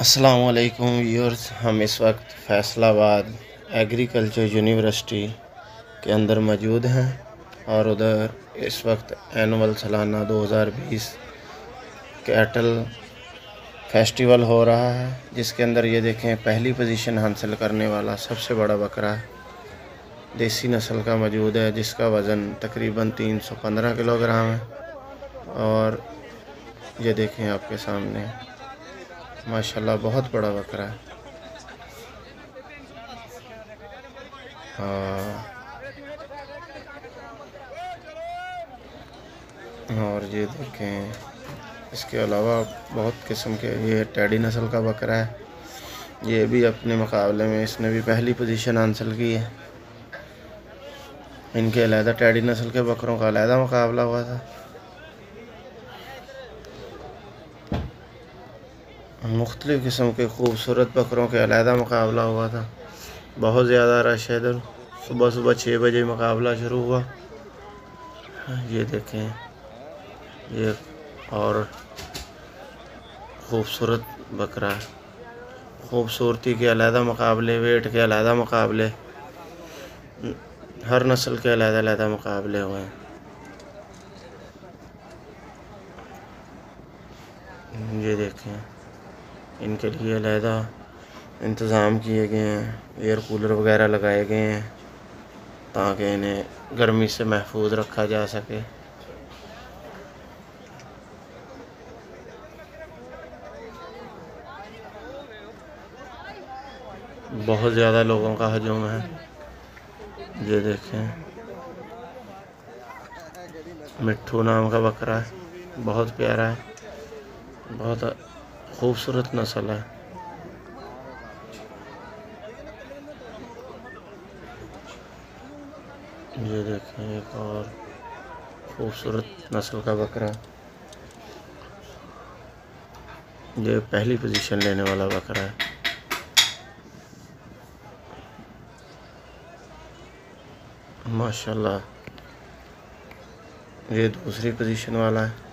असलकुम व्यूअर्स हम इस वक्त फैसलाबाद एग्रीकल्चर यूनिवर्सिटी के अंदर मौजूद हैं और उधर इस वक्त एनुअल सालाना 2020 कैटल फेस्टिवल हो रहा है, जिसके अंदर ये देखें, पहली पोजीशन हासिल करने वाला सबसे बड़ा बकरा देसी नस्ल का मौजूद है, जिसका वज़न तकरीबन 315 किलोग्राम है। और ये देखें आपके सामने माशाल्लाह, बहुत बड़ा बकरा है। हाँ। और ये देखें, इसके अलावा बहुत किस्म के ये टैडी नस्ल का बकरा है। ये भी अपने मुकाबले में इसने भी पहली पोजीशन हासिल की है। इनके अलहदा टैडी नस्ल के बकरों का अलहदा मुकाबला हुआ था। मुख्तलिफ़ किस्म के खूबसूरत बकरों के अलहदा मुकाबला हुआ था। बहुत ज़्यादा रश है इधर। सुबह सुबह छः बजे मुकाबला शुरू हुआ। ये देखें, ये और खूबसूरत बकरा खूबसूरती के अलहदा मुकाबले, वेट के अलहदा मुकाबले, हर नस्ल के अलहदा अलहदा मुकाबले हुए हैं। ये देखें इनके लिए अलहदा इंतज़ाम किए गए हैं एयर कूलर वगैरह लगाए गए हैं, ताकि इन्हें गर्मी से महफूज रखा जा सके। बहुत ज़्यादा लोगों का हजूम है। ये देखें, मिट्ठू नाम का बकरा है, बहुत प्यारा है, बहुत खूबसूरत नस्ल है। ये देखें एक और खूबसूरत नस्ल का बकरा। ये पहली पोजीशन लेने वाला बकरा है। माशाल्लाह, ये दूसरी पोजीशन वाला है।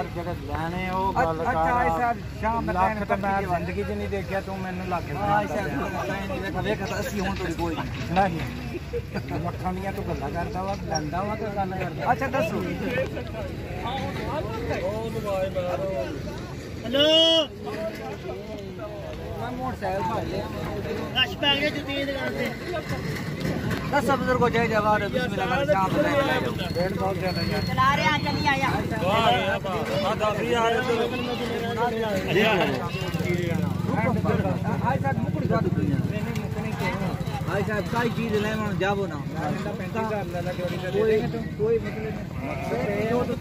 ਯਾਰ ਜਿਹੜੇ ਲੈਣੇ ਉਹ ਗੱਲ ਕਰ ਅੱਛਾ ਸਾਹਿਬ ਸ਼ਾਮ ਲੱਖ ਤਾਂ ਮੈਂ ਜ਼ਿੰਦਗੀ 'ਚ ਨਹੀਂ ਦੇਖਿਆ ਤੂੰ ਮੈਨੂੰ ਲੱਖ ਹਾਂ ਸਾਹਿਬ ਵੇਖ ਅਸੀਂ ਹੁਣ ਤੁਹਾਡੀ ਕੋਈ ਨਹੀਂ। ਲੱਖਾਂ ਦੀਆਂ ਤੂੰ ਗੱਲਾਂ ਕਰਦਾ ਵਾ ਲੈਂਦਾ ਵਾ ਤੇ ਗੱਲ ਕਰਦਾ। ਅੱਛਾ ਦੱਸੋ। ਹੈਲੋ। ਮੈਂ ਮੋਟਰਸਾਈਕਲ ਭਾਲ ਲਿਆ। ਰਸ਼ ਪੈ ਗਿਆ ਜੁੱਤੀ ਦੀ ਦੁਕਾਨ ਤੇ। दस सब्जर को जय रहे हैं हाय साहब का हाय साहब काई चीज़ ले मन जाबो ना 35000 ले ला कोई मतलब नहीं वो तो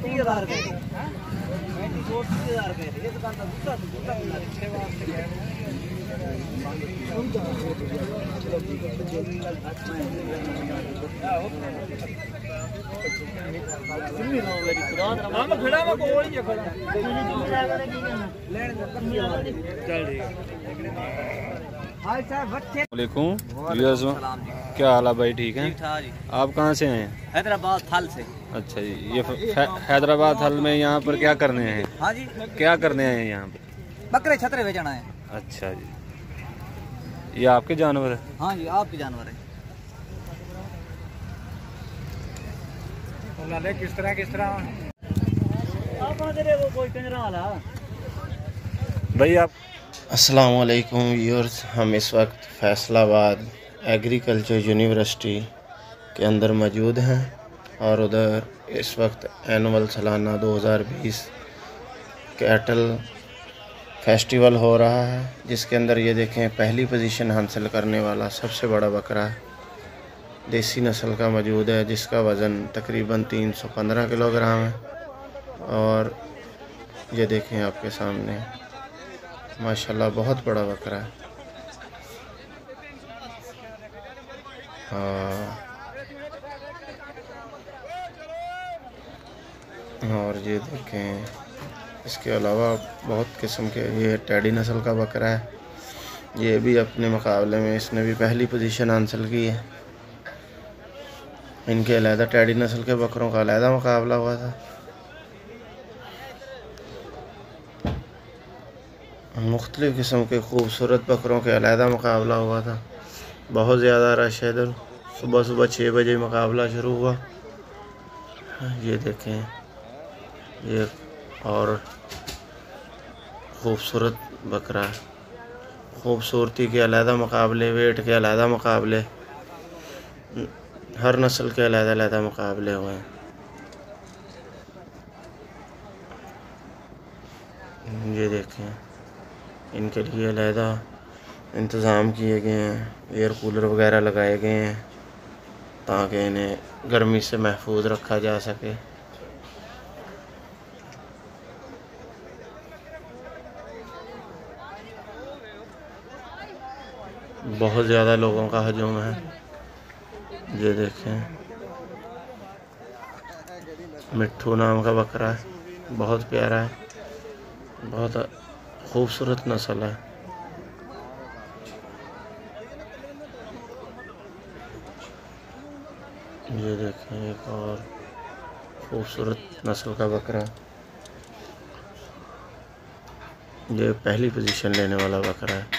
30000 का 30000 का ये दुकान का दूसरा दूसरा छह वास्ते क्या हाल है भाई ठीक है? आप कहाँ से हैं? हैदराबाद थल से। अच्छा जी ये हैदराबाद थल में यहाँ पर क्या करने हैं? हाँ जी। क्या करने आए हैं यहाँ पर? बकरे छतरे बेचना है अच्छा जी। ये आपके जानवर है? हाँ जी आपके जानवर है। किस तरह किस तरह? भाई आप असलकुम व्यूअर्स हम इस वक्त फैसलाबाद एग्रीकल्चर यूनिवर्सिटी के अंदर मौजूद हैं और उधर इस वक्त एनुअल सालाना 2020 कैटल फेस्टिवल हो रहा है, जिसके अंदर ये देखें, पहली पोजीशन हासिल करने वाला सबसे बड़ा बकरा देसी नस्ल का मौजूद है, जिसका वज़न तकरीबन 315 किलोग्राम है और ये देखें आपके सामने, माशाल्लाह बहुत बड़ा बकरा है हाँ। और ये देखें इसके अलावा बहुत किस्म के ये टैडी नस्ल का बकरा है। ये भी अपने मुकाबले में इसने भी पहली पोजीशन हासिल की है। इनके अलहदा टैडी नस्ल के बकरों का अलहदा मुकाबला हुआ था। मुख्तलिफ़ किस्म के खूबसूरत बकरों के अलहदा मुकाबला हुआ था। बहुत ज़्यादा रश है इधर। सुबह सुबह छः बजे मुकाबला शुरू हुआ। ये देखें। ये और खूबसूरत बकरा खूबसूरती के अलहदा मुकाबले वेट के अलहदा मुकाबले, हर नस्ल के अलहदा अलहदा मुकाबले हुए हैं। ये देखें, इनके लिए अलहदा इंतज़ाम किए गए हैं एयर कूलर वगैरह लगाए गए हैं, ताकि इन्हें गर्मी से महफूज रखा जा सके। बहुत ज़्यादा लोगों का हजूम है। ये देखें। मिट्ठू नाम का बकरा है। बहुत प्यारा है। बहुत खूबसूरत नस्ल है। ये देखें, एक और खूबसूरत नस्ल का बकरा। ये पहली पोजीशन लेने वाला बकरा है।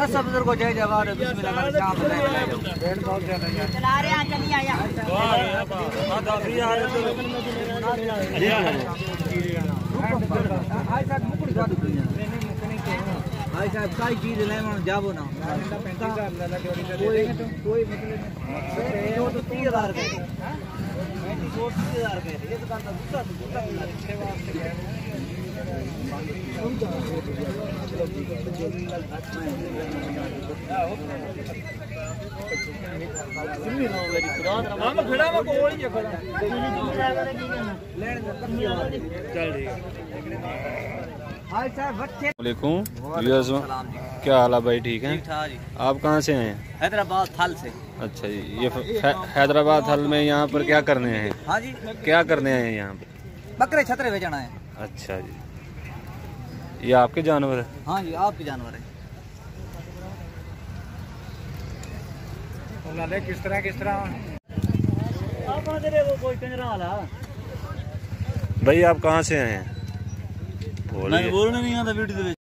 दस सब्जर को जय जवाहर यार आई साहब नहीं काई चीज़ ले मन जाबो ना। 35000 ला जोड़ी दे तो कोई मतलब जो तो 30000 के मैं तो 30000 के ये दुकान का दूसरा दूसरा वास्ते क्या हाल है भाई ठीक है? आप कहाँ से आए हैं? हैदराबाद थल से। अच्छा जी ये हैदराबाद हल में यहाँ पर क्या करने हैं? हाँ जी। क्या करने आए हैं यहाँ पर? बकरे छतरे बेचना है। अच्छा जी। ये आपके जानवर है? हाँ ये आपके जानवर है। किस तरह किस तरह? कोई पिंजरा वाला भाई आप कहाँ से आए हैं? बोलिए। बोलने नहीं आता वीडियो